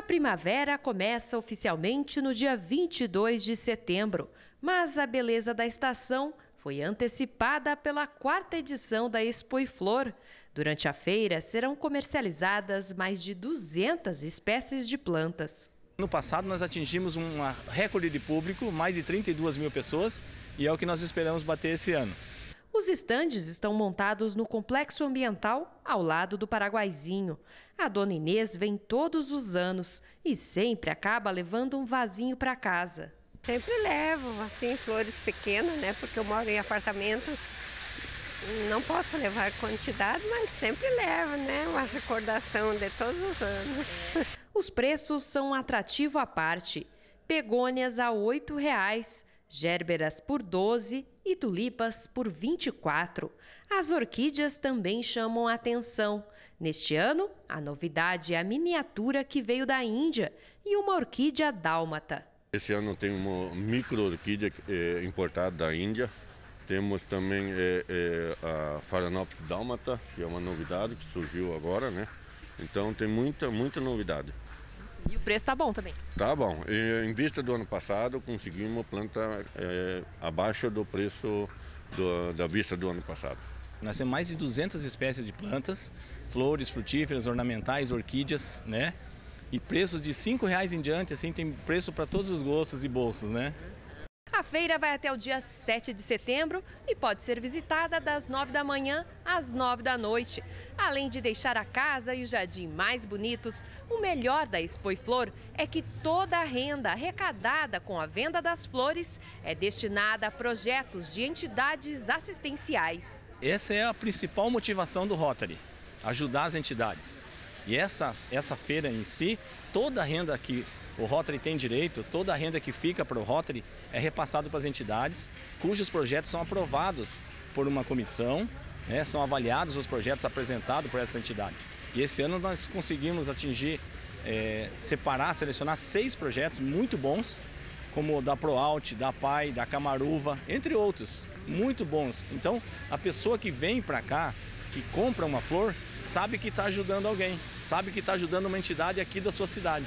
A primavera começa oficialmente no dia 22 de setembro, mas a beleza da estação foi antecipada pela quarta edição da Expo e Flor. Durante a feira serão comercializadas mais de 200 espécies de plantas. No passado nós atingimos um recorde de público, mais de 32 mil pessoas, e é o que nós esperamos bater esse ano. Os estandes estão montados no complexo ambiental ao lado do Paraguaizinho. A dona Inês vem todos os anos e sempre acaba levando um vasinho para casa. Sempre levo, assim, flores pequenas, né? Porque eu moro em apartamento. Não posso levar quantidade, mas sempre levo, né? Uma recordação de todos os anos. Os preços são um atrativo à parte. Pegônias a R$ 8,00, gérberas por 12 e tulipas por 24. As orquídeas também chamam a atenção. Neste ano, a novidade é a miniatura que veio da Índia e uma orquídea dálmata. Esse ano tem uma micro-orquídea é, importada da Índia. Temos também é, é, a Phalaenopsis dálmata, que é uma novidade que surgiu agora, né? Então tem muita, muita novidade. E o preço está bom também? Tá bom. E, em vista do ano passado, conseguimos planta é, abaixo do preço do, da vista do ano passado. Nós temos mais de 200 espécies de plantas, flores, frutíferas, ornamentais, orquídeas, né? E preços de R$ reais em diante, assim, tem preço para todos os gostos e bolsos, né? A feira vai até o dia 7 de setembro e pode ser visitada das 9 da manhã às 9 da noite. Além de deixar a casa e o jardim mais bonitos, o melhor da Expo e Flor é que toda a renda arrecadada com a venda das flores é destinada a projetos de entidades assistenciais. Essa é a principal motivação do Rotary, ajudar as entidades. E essa, essa feira em si, toda a renda que o Rotary tem direito, toda a renda que fica para o Rotary é repassado para as entidades, cujos projetos são aprovados por uma comissão, né, são avaliados os projetos apresentados por essas entidades. E esse ano nós conseguimos atingir, é, separar, selecionar seis projetos muito bons, como o da ProAlt, da PAI, da Camaruva, entre outros, muito bons. Então, a pessoa que vem para cá, que compra uma flor, sabe que está ajudando alguém, sabe que está ajudando uma entidade aqui da sua cidade.